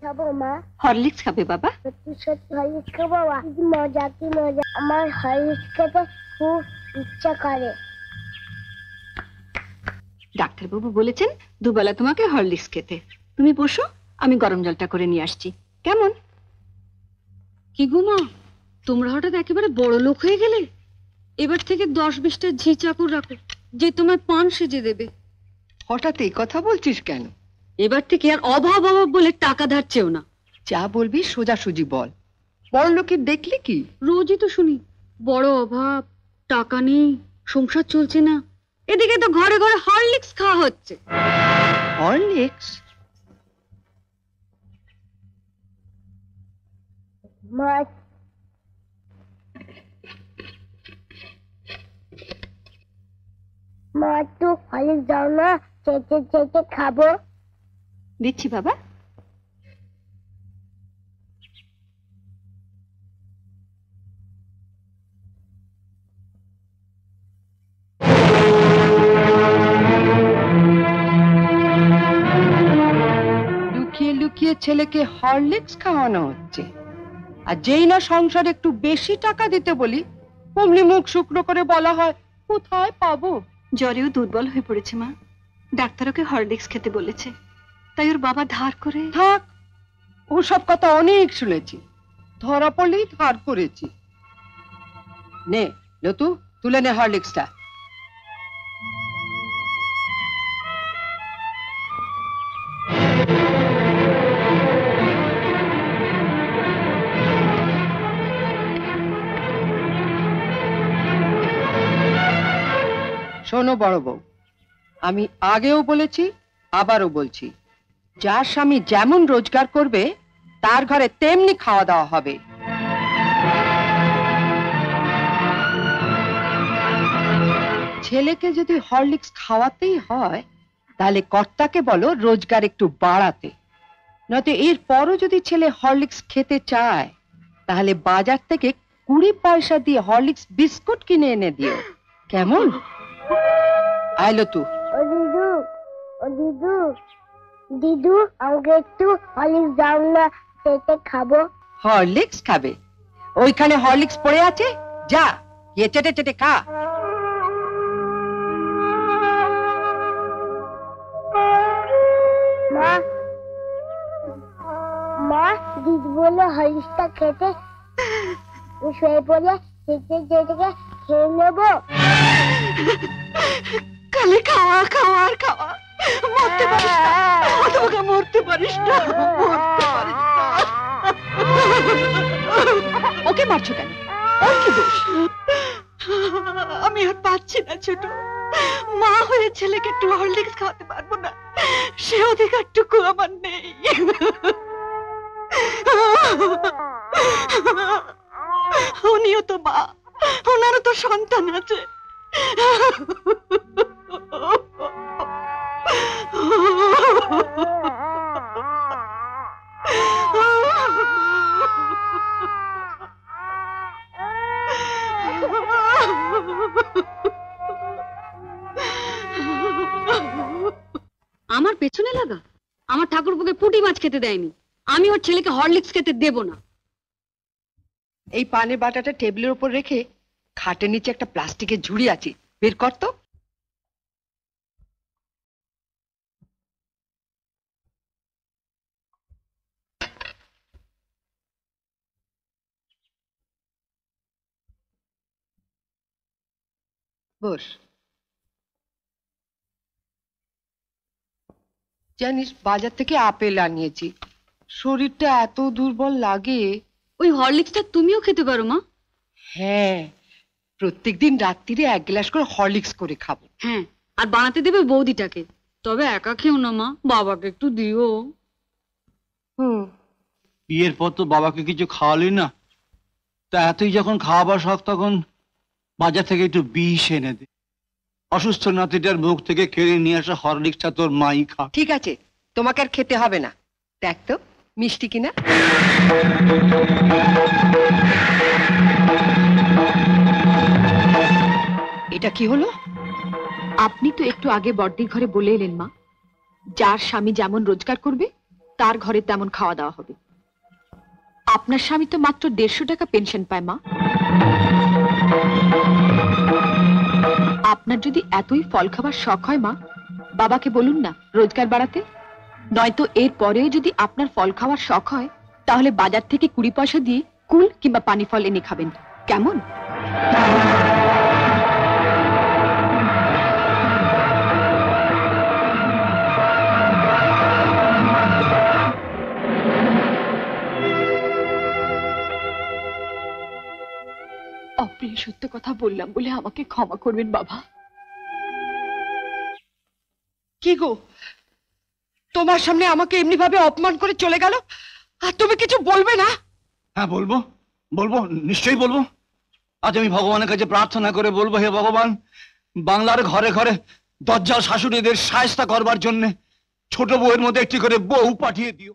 খাব মা। হরলিক্স খাবে বাবা? সত্যি সত্যি হলিস খাব মা। কি মজা কি মজা। আমার হলিস খেতে খুব ইচ্ছা করে। ডাক্তারবাবু বলেছেন দুবেলা তোমাকে হরলিক্স খেতে। তুমি বসো আমি গরম জলটা করে নিয়ে আসছি। কেমন? কি গো মা? তোমরা হঠাৎ একেবারে বড় লোক হয়ে গেলে? এবার থেকে দশ বিশটা ঝি চাকর রাখো যে তোমায় পান সেজে দেবে। হঠাৎ এই কথা বলছিস কেন? এবার থেকে আর অভাব অভাব বলে টাকা ধার চেও না। যা বলবি সোজাসুজি বল। বড় লোকের দেখলি কি? রোজই তো শুনি বড় অভাব টাকা নেই সংসার চলছে না। এদিকে তো ঘরে ঘরে হরলিক্স খাওয়া হচ্ছে। হরলিক্স? মা। তো হলিস দাও না চেটে চেটে খাব। দিচ্ছি বাবা। লুকিয়ে লুকিয়ে ছেলেকে হরলিক্স খাওয়ানো হচ্ছে। আর যেই না সংসারে একটু বেশি টাকা দিতে বলি অমনি মুখ শুকনো করে বলা হয় কোথায় পাবো? জ্বরেও দুর্বল হয়ে পড়েছে মা। ডাক্তার ওকে হরলিক্স খেতে বলেছে। তাই ওর বাবা ধার করে? থাক, ওসব কথা অনেক শুনেছি। ধরা পড়লেই ধার করেছি। নে, লতু, তুলে নে হরলিক্সটা। শোনো বড় বউ, আমি আগেও বলেছি, আবারও বলছি। যার স্বামী যেমন রোজগার করবে, তার ঘরে তেমনি খাওয়া দাওয়া হবে। ছেলেকে যদি হরলিক্স খাওয়াতেই হয়, তাহলে কর্তাকে বলো রোজগার একটু বাড়াতে। নয়তো এর পরও যদি ছেলে হরলিক্স খেতে চায়, তাহলে বাজার থেকে কুড়ি পয়সা দিয়ে হরলিক্স বিস্কুট কিনে এনে দিও। কেমন? আইলো তু দিদু দিদু। দিদু আমাকে একটু হলিস দাও না চেটে খাব। হরলিক্স খাবে। ওইখানে হরলিক্স পড়ে আছে? যা গিয়ে চেটে চেটে খা। মা মা দিদি বলে হলিসটা খেতে। শুয়ে পড়ে চেটে চেটে খেয়ে নেব। খালি খাওয়া খাওয়া আর খাওয়া। মরতে পারিস না মরতে পারিস না। মরতে পারিস না। ওকে মারছো কেন? ওর কি দোষ? আমি আর পাচ্ছি না ছোট। মা হয়ে ছেলেকে একটু হরলিক্স খাওয়াতে পারব না। সে অধিকারটুকু আমার নেই। উনিও তো মা। ওনারও তো সন্তান আছে। আমার পেছনে লাগা? আমার ঠাকুরপুকে পুঁটি মাছ খেতে দেয়নি। আমি ওর ছেলেকে হরলিক্স খেতে দেব না। এই পানের বাটাটা টেবিলের উপর রেখে খাটের নিচে একটা প্লাস্টিকের ঝুড়ি আছে। বের কর তো। বস জানিস বাজার থেকে আপেল আনিয়েছি। শরীরটা এত দুর্বল লাগে। ওই হরলিক্সটা তুমিও খেতে পারো মা। হ্যাঁ প্রত্যেকদিন রাত্রিরে এক গ্লাস করে হরলিক্স করে খাব। হ্যাঁ আর বানাতে দেবে বৌদিটাকে। তবে একা খেও না মা। বাবাকে একটু দিও। হুম। বিয়ের পর তো বাবাকে কিছু খাওয়ালি না। তা এতই যখন খাওয়াবার শখ তখন বাজার থেকে একটু বিষ এনে দে। অসুস্থ নাতিটার মুখ থেকে কেড়ে নিয়ে আসা হরলিক্সটা তোর মাই খা। ঠিক আছে তোমাকে আর খেতে হবে না। দেখ তো মিষ্টি কিনা? এটা কি হলো? আপনি তো একটু আগে বড়দির ঘরে বলে এলেন মা। যার স্বামী যেমন রোজগার করবে তার ঘরে তেমন খাওয়া দাওয়া হবে। আপনার স্বামী তো মাত্র দেড়শো টাকা পেনশন পায় মা। আপনার যদি এতই ফল খাবার শখ হয় মা, বাবাকে বলুন না রোজগার বাড়াতে। নয়তো এর পরেও যদি আপনার ফল খাওয়ার শখ হয়, তাহলে বাজার থেকে কুড়ি পয়সা দিয়ে কুল কিংবা পানি ফল এনে খাবেন। কেমন? অপ্রিয় সত্য কথা বললাম বলে আমাকে ক্ষমা করবেন বাবা। কি গো? তোমার সামনে আমাকে এমনি ভাবে অপমান করে চলে গেল? আর তুমি কিছু বলবে না? হ্যাঁ বলব। বলব? নিশ্চয়ই বলব। আজ আমি ভগবানের কাছে প্রার্থনা করে বলব হে ভগবান বাংলার ঘরে ঘরে দজ্জাল শাশুড়িদের সায়স্তা করবার জন্য ছোট বউয়ের মধ্যে একটি করে বউ পাঠিয়ে দিও।